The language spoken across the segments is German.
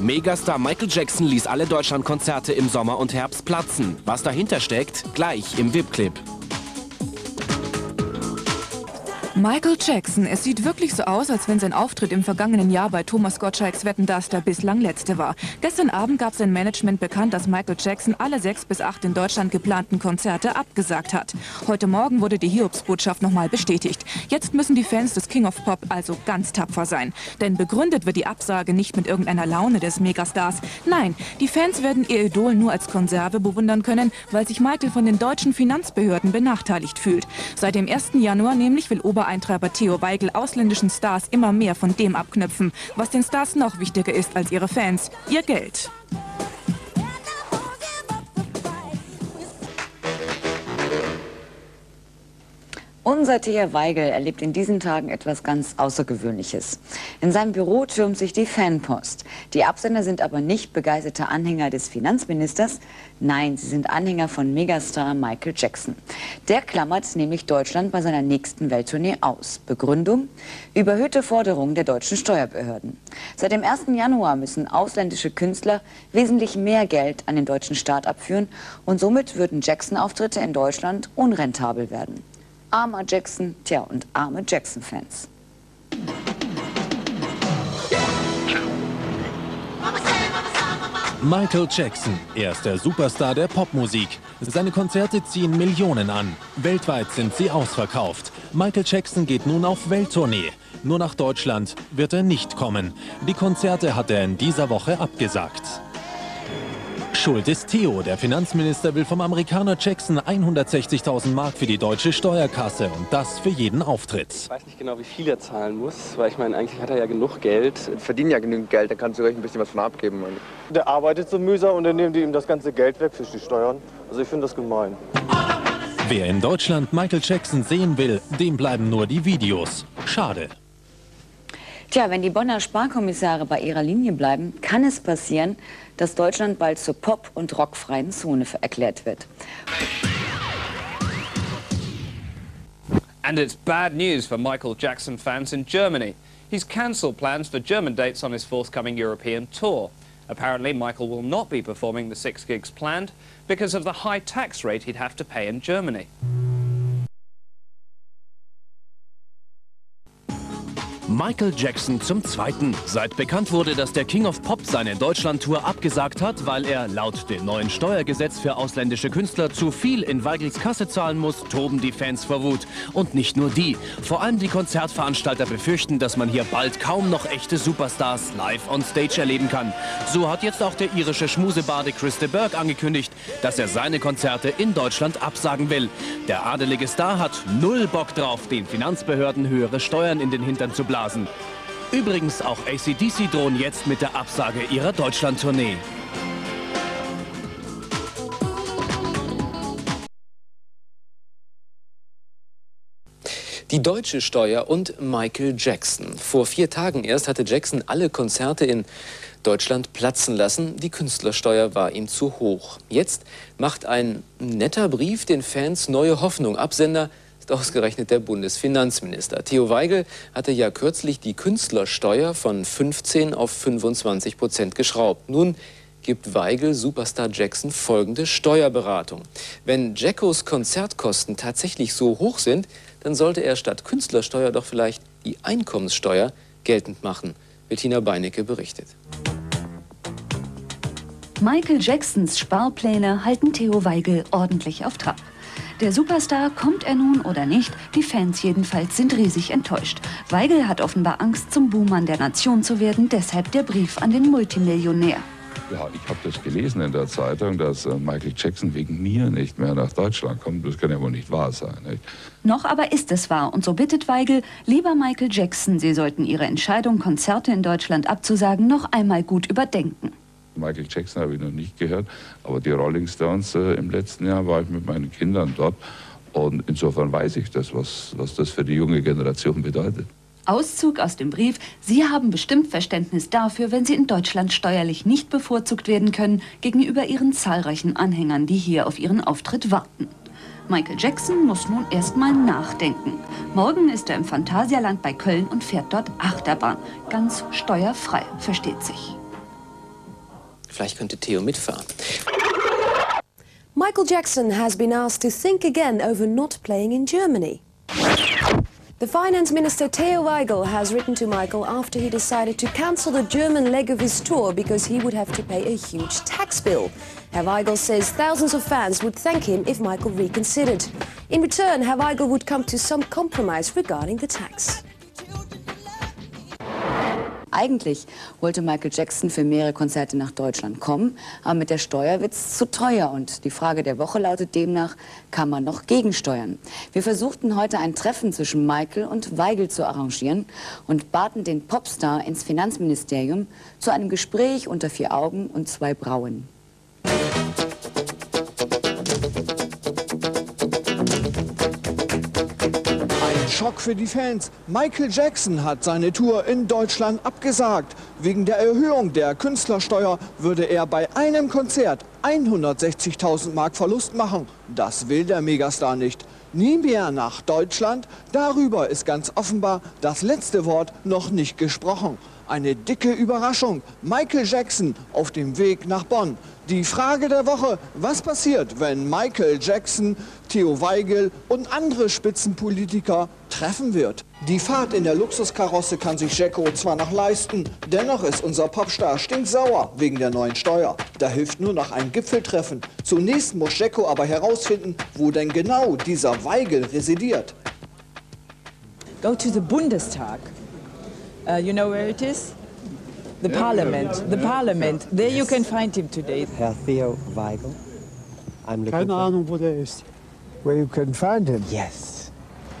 Megastar Michael Jackson ließ alle Deutschlandkonzerte im Sommer und Herbst platzen. Was dahinter steckt, gleich im VIP-Clip. Michael Jackson. Es sieht wirklich so aus, als wenn sein Auftritt im vergangenen Jahr bei Thomas Gottschalks Wetten, das der bislang letzte war. Gestern Abend gab sein Management bekannt, dass Michael Jackson alle sechs bis acht in Deutschland geplanten Konzerte abgesagt hat. Heute Morgen wurde die Hiobsbotschaft nochmal bestätigt. Jetzt müssen die Fans des King of Pop also ganz tapfer sein. Denn begründet wird die Absage nicht mit irgendeiner Laune des Megastars. Nein, die Fans werden ihr Idol nur als Konserve bewundern können, weil sich Michael von den deutschen Finanzbehörden benachteiligt fühlt. Seit dem 1. Januar nämlich will Ober Obereintreiber Theo Weigel ausländischen Stars immer mehr von dem abknüpfen, was den Stars noch wichtiger ist als ihre Fans, ihr Geld. Unser Thea Weigel erlebt in diesen Tagen etwas ganz Außergewöhnliches. In seinem Büro türmt sich die Fanpost. Die Absender sind aber nicht begeisterte Anhänger des Finanzministers. Nein, sie sind Anhänger von Megastar Michael Jackson. Der klammert nämlich Deutschland bei seiner nächsten Welttournee aus. Begründung? Überhöhte Forderungen der deutschen Steuerbehörden. Seit dem 1. Januar müssen ausländische Künstler wesentlich mehr Geld an den deutschen Staat abführen und somit würden Jackson-Auftritte in Deutschland unrentabel werden. Armer Jackson, tja, und arme Jackson-Fans. Michael Jackson, er ist der Superstar der Popmusik. Seine Konzerte ziehen Millionen an. Weltweit sind sie ausverkauft. Michael Jackson geht nun auf Welttournee. Nur nach Deutschland wird er nicht kommen. Die Konzerte hat er in dieser Woche abgesagt. Schuld ist Theo. Der Finanzminister will vom Amerikaner Jackson 160.000 Mark für die deutsche Steuerkasse und das für jeden Auftritt. Ich weiß nicht genau, wie viel er zahlen muss, weil ich meine, eigentlich hat er ja genug Geld. Verdienen ja genügend Geld, da kannst du euch ein bisschen was von abgeben. Mann. Der arbeitet so mühsam und dann nehmen die ihm das ganze Geld weg für die Steuern. Also ich finde das gemein. Wer in Deutschland Michael Jackson sehen will, dem bleiben nur die Videos. Schade. Tja, wenn die Bonner Sparkommissare bei ihrer Linie bleiben, kann es passieren, dass Deutschland bald zur pop- und rockfreien Zone erklärt wird. And it's bad news for Michael Jackson fans in Germany. He's cancelled plans for German dates on his forthcoming European tour. Apparently, Michael will not be performing the six gigs planned because of the high tax rate he'd have to pay in Germany. Michael Jackson zum Zweiten. Seit bekannt wurde, dass der King of Pop seine Deutschlandtour abgesagt hat, weil er laut dem neuen Steuergesetz für ausländische Künstler zu viel in Weigels Kasse zahlen muss, toben die Fans vor Wut. Und nicht nur die. Vor allem die Konzertveranstalter befürchten, dass man hier bald kaum noch echte Superstars live on stage erleben kann. So hat jetzt auch der irische Schmusebade Chris de Burgh angekündigt, dass er seine Konzerte in Deutschland absagen will. Der adelige Star hat null Bock drauf, den Finanzbehörden höhere Steuern in den Hintern zu blasen blasen. Übrigens auch ACDC drohen jetzt mit der Absage ihrer Deutschland-Tournee. Die deutsche Steuer und Michael Jackson. Vor vier Tagen erst hatte Jackson alle Konzerte in Deutschland platzen lassen. Die Künstlersteuer war ihm zu hoch. Jetzt macht ein netter Brief den Fans neue Hoffnung. Absender ist ausgerechnet der Bundesfinanzminister. Theo Weigel hatte ja kürzlich die Künstlersteuer von 15 auf 25 Prozent geschraubt. Nun gibt Weigel Superstar Jackson folgende Steuerberatung. Wenn Jackos Konzertkosten tatsächlich so hoch sind, dann sollte er statt Künstlersteuer doch vielleicht die Einkommenssteuer geltend machen. Bettina Beinecke berichtet. Michael Jacksons Sparpläne halten Theo Weigel ordentlich auf Trab. Der Superstar, kommt er nun oder nicht, die Fans jedenfalls sind riesig enttäuscht. Weigel hat offenbar Angst, zum Buhmann der Nation zu werden, deshalb der Brief an den Multimillionär. Ja, ich habe das gelesen in der Zeitung, dass äh, Michael Jackson wegen mir nicht mehr nach Deutschland kommt. Das kann ja wohl nicht wahr sein. Nicht? Noch aber ist es wahr. Und so bittet Weigel, lieber Michael Jackson, Sie sollten Ihre Entscheidung, Konzerte in Deutschland abzusagen, noch einmal gut überdenken. Michael Jackson habe ich noch nicht gehört, aber die Rolling Stones äh, im letzten Jahr war ich mit meinen Kindern dort. Und insofern weiß ich das, was, was das für die junge Generation bedeutet. Auszug aus dem Brief. Sie haben bestimmt Verständnis dafür, wenn Sie in Deutschland steuerlich nicht bevorzugt werden können gegenüber Ihren zahlreichen Anhängern, die hier auf Ihren Auftritt warten. Michael Jackson muss nun erstmal nachdenken. Morgen ist er im Phantasialand bei Köln und fährt dort Achterbahn. Ganz steuerfrei, versteht sich. Vielleicht könnte Theo mitfahren. Michael Jackson has been asked to think again over not playing in Germany. The finance minister Theo Weigel has written to Michael after he decided to cancel the German leg of his tour because he would have to pay a huge tax bill. Herr Weigel says thousands of fans would thank him if Michael reconsidered. In return, Herr Weigel would come to some compromise regarding the tax. Eigentlich wollte Michael Jackson für mehrere Konzerte nach Deutschland kommen, aber mit der Steuer wird es zu teuer und die Frage der Woche lautet demnach, kann man noch gegensteuern? Wir versuchten heute ein Treffen zwischen Michael und Weigel zu arrangieren und baten den Popstar ins Finanzministerium zu einem Gespräch unter vier Augen und zwei Brauen. Schock für die Fans. Michael Jackson hat seine Tour in Deutschland abgesagt. Wegen der Erhöhung der Künstlersteuer würde er bei einem Konzert 160.000 Mark Verlust machen. Das will der Megastar nicht. Nie mehr nach Deutschland. Darüber ist ganz offenbar das letzte Wort noch nicht gesprochen. Eine dicke Überraschung. Michael Jackson auf dem Weg nach Bonn. Die Frage der Woche, was passiert, wenn Michael Jackson, Theo Weigel und andere Spitzenpolitiker treffen wird? Die Fahrt in der Luxuskarosse kann sich Jacko zwar noch leisten, dennoch ist unser Popstar stinksauer wegen der neuen Steuer. Da hilft nur noch ein Gipfeltreffen. Zunächst muss Jacko aber herausfinden, wo denn genau dieser Weigel residiert. Go to the Bundestag. Uh, you know where it is? The Parliament. The Parliament. There you can find him today. Herr Theo Weigel. I'm looking Keine. Ahnung, wo der ist. Where you can find him? Yes.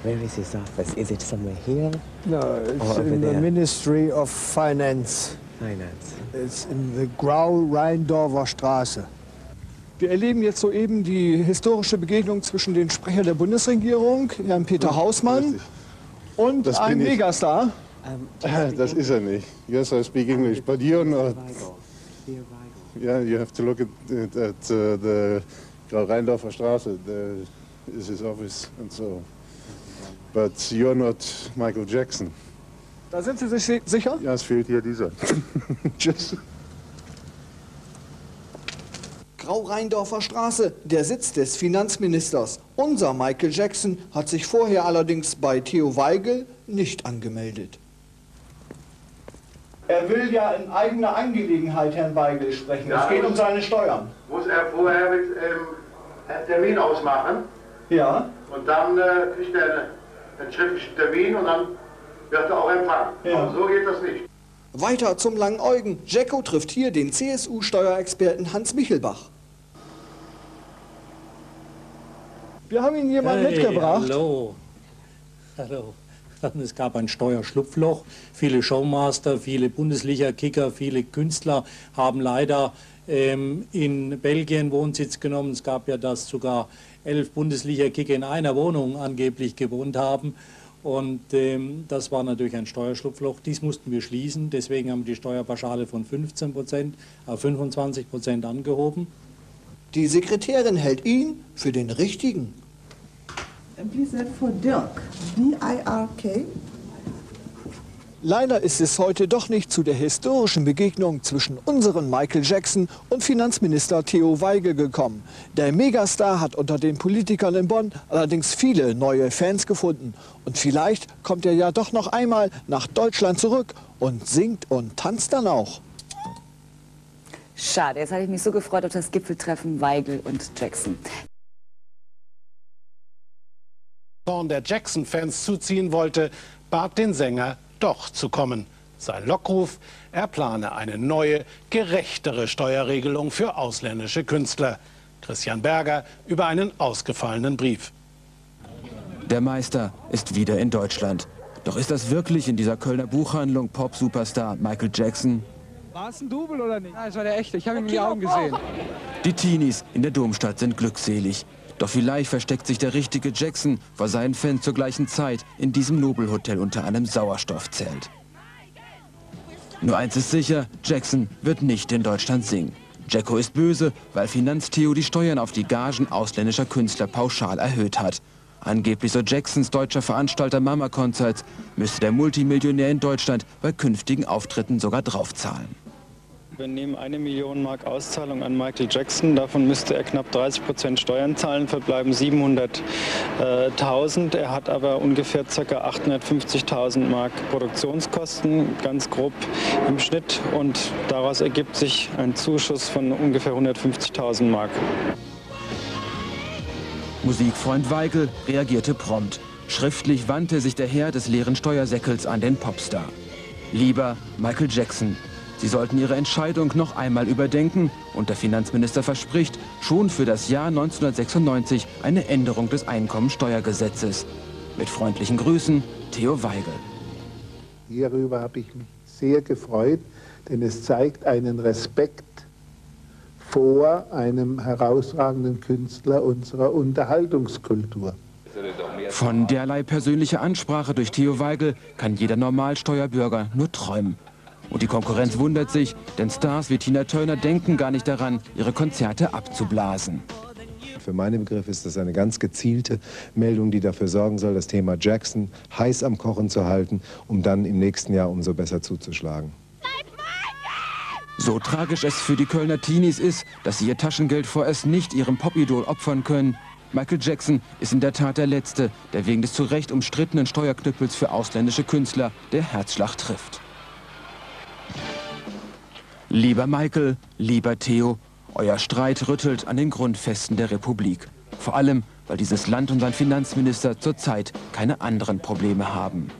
Where is his office? Is it somewhere here? No, it's Or over in the there? Ministry of Finance. Finance. It's in the Grau-Rheindorfer Straße. Wir erleben jetzt soeben die historische Begegnung zwischen den Sprecher der Bundesregierung, Herrn Peter Hausmann, und einem. Megastar. Das ist er nicht. Yes, I speak English, but you're not. Yeah, you have to look at, at, at uh, the Rheindorfer Straße. There is his office and so. But you're not Michael Jackson. Da sind Sie sich si- sicher? Ja, es fehlt hier dieser. Tschüss. Grau-Rheindorfer Straße, der Sitz des Finanzministers. Unser Michael Jackson hat sich vorher allerdings bei Theo Weigel nicht angemeldet. Er will ja in eigener Angelegenheit Herrn Weigel sprechen. Ja, es geht um seine Steuern. Muss er vorher mit ähm, einen Termin ausmachen Ja. und dann äh, kriegt er eine, einen schriftlichen Termin und dann wird er auch empfangen. Ja. Aber so geht das nicht. Weiter zum langen Eugen. Jacko trifft hier den CSU-Steuerexperten Hans Michelbach. Wir haben Ihnen jemanden Hey, mitgebracht. Hallo. Hallo. Es gab ein Steuerschlupfloch. Viele Showmaster, viele Bundesliga-Kicker, viele Künstler haben leider ähm, in Belgien Wohnsitz genommen. Es gab ja, dass sogar elf Bundesliga-Kicker in einer Wohnung angeblich gewohnt haben. Und ähm, das war natürlich ein Steuerschlupfloch. Dies mussten wir schließen. Deswegen haben wir die Steuerpauschale von 15 Prozent auf 25 Prozent angehoben. Die Sekretärin hält ihn für den richtigen. And please add for Dirk, D-I-R-K. Leider ist es heute doch nicht zu der historischen Begegnung zwischen unserem Michael Jackson und Finanzminister Theo Weigel gekommen. Der Megastar hat unter den Politikern in Bonn allerdings viele neue Fans gefunden. Und vielleicht kommt er ja doch noch einmal nach Deutschland zurück und singt und tanzt dann auch. Schade, jetzt hatte ich mich so gefreut auf das Gipfeltreffen Weigel und Jackson. Zorn der Jackson-Fans zuziehen wollte, bat den Sänger doch zu kommen. Sein Lockruf, er plane eine neue, gerechtere Steuerregelung für ausländische Künstler. Christian Berger über einen ausgefallenen Brief. Der Meister ist wieder in Deutschland. Doch ist das wirklich in dieser Kölner Buchhandlung Pop-Superstar Michael Jackson? War es ein Double oder nicht? Nein, es war der echte. Ich habe ihn in die Augen gesehen. Die Teenies in der Domstadt sind glückselig. Doch vielleicht versteckt sich der richtige Jackson vor seinen Fans zur gleichen Zeit in diesem Nobelhotel unter einem Sauerstoffzelt. Nur eins ist sicher, Jackson wird nicht in Deutschland singen. Jacko ist böse, weil Finanztheo die Steuern auf die Gagen ausländischer Künstler pauschal erhöht hat. Angeblich so Jacksons deutscher Veranstalter Mama Concerts müsste der Multimillionär in Deutschland bei künftigen Auftritten sogar draufzahlen. Wir nehmen eine Million Mark Auszahlung an Michael Jackson. Davon müsste er knapp 30 Prozent Steuern zahlen, verbleiben 700.000. Er hat aber ungefähr ca. 850.000 Mark Produktionskosten, ganz grob im Schnitt. Und daraus ergibt sich ein Zuschuss von ungefähr 150.000 Mark. Musikfreund Weigel reagierte prompt. Schriftlich wandte sich der Herr des leeren Steuersäckels an den Popstar. Lieber Michael Jackson, Sie sollten Ihre Entscheidung noch einmal überdenken und der Finanzminister verspricht schon für das Jahr 1996 eine Änderung des Einkommensteuergesetzes. Mit freundlichen Grüßen, Theo Weigel. Hierüber habe ich mich sehr gefreut, denn es zeigt einen Respekt vor einem herausragenden Künstler unserer Unterhaltungskultur. Von derlei persönlicher Ansprache durch Theo Weigel kann jeder Normalsteuerbürger nur träumen. Und die Konkurrenz wundert sich, denn Stars wie Tina Turner denken gar nicht daran, ihre Konzerte abzublasen. Für meine Begriffe ist das eine ganz gezielte Meldung, die dafür sorgen soll, das Thema Jackson heiß am Kochen zu halten, um dann im nächsten Jahr umso besser zuzuschlagen. So tragisch es für die Kölner Teenies ist, dass sie ihr Taschengeld vorerst nicht ihrem Popidol opfern können, Michael Jackson ist in der Tat der Letzte, der wegen des zu Recht umstrittenen Steuerknüppels für ausländische Künstler der Herzschlag trifft. Lieber Michael, lieber Theo, euer Streit rüttelt an den Grundfesten der Republik. Vor allem, weil dieses Land und sein Finanzminister zurzeit keine anderen Probleme haben.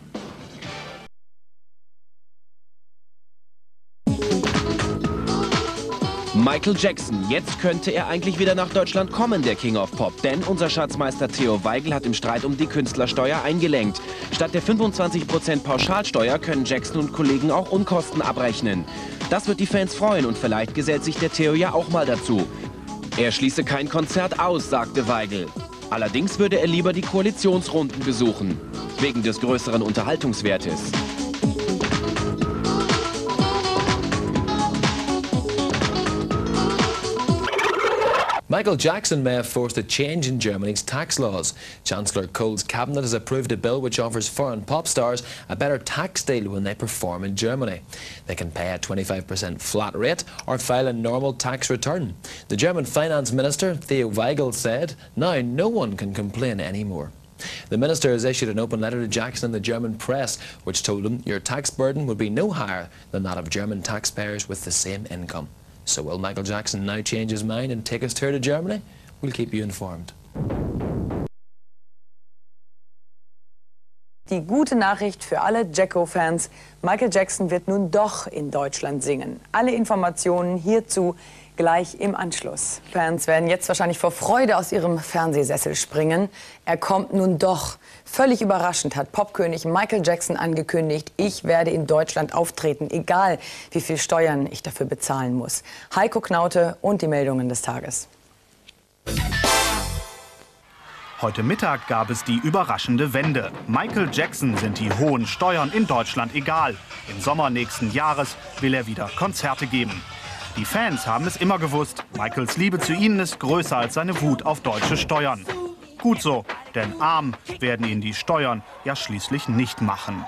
Michael Jackson. Jetzt könnte er eigentlich wieder nach Deutschland kommen, der King of Pop. Denn unser Schatzmeister Theo Weigel hat im Streit um die Künstlersteuer eingelenkt. Statt der 25% Pauschalsteuer können Jackson und Kollegen auch Unkosten abrechnen. Das wird die Fans freuen und vielleicht gesellt sich der Theo ja auch mal dazu. Er schließe kein Konzert aus, sagte Weigel. Allerdings würde er lieber die Koalitionsrunden besuchen. Wegen des größeren Unterhaltungswertes. Michael Jackson may have forced a change in Germany's tax laws. Chancellor Kohl's cabinet has approved a bill which offers foreign pop stars a better tax deal when they perform in Germany. They can pay a 25% flat rate or file a normal tax return. The German finance minister, Theo Weigel, said, now no one can complain anymore. The minister has issued an open letter to Jackson in the German press, which told him your tax burden would be no higher than that of German taxpayers with the same income. So will Michael Jackson now change his mind and take his tour to Germany? We'll keep you informed. Die gute Nachricht für alle Jacko-Fans, Michael Jackson wird nun doch in Deutschland singen. Alle Informationen hierzu gleich im Anschluss. Fans werden jetzt wahrscheinlich vor Freude aus ihrem Fernsehsessel springen. Er kommt nun doch. Völlig überraschend hat Popkönig Michael Jackson angekündigt, ich werde in Deutschland auftreten, egal wie viel Steuern ich dafür bezahlen muss. Heiko Knaute und die Meldungen des Tages. Heute Mittag gab es die überraschende Wende. Michael Jackson sind die hohen Steuern in Deutschland egal. Im Sommer nächsten Jahres will er wieder Konzerte geben. Die Fans haben es immer gewusst. Michaels Liebe zu ihnen ist größer als seine Wut auf deutsche Steuern. Gut so, denn arm werden ihn die Steuern ja schließlich nicht machen.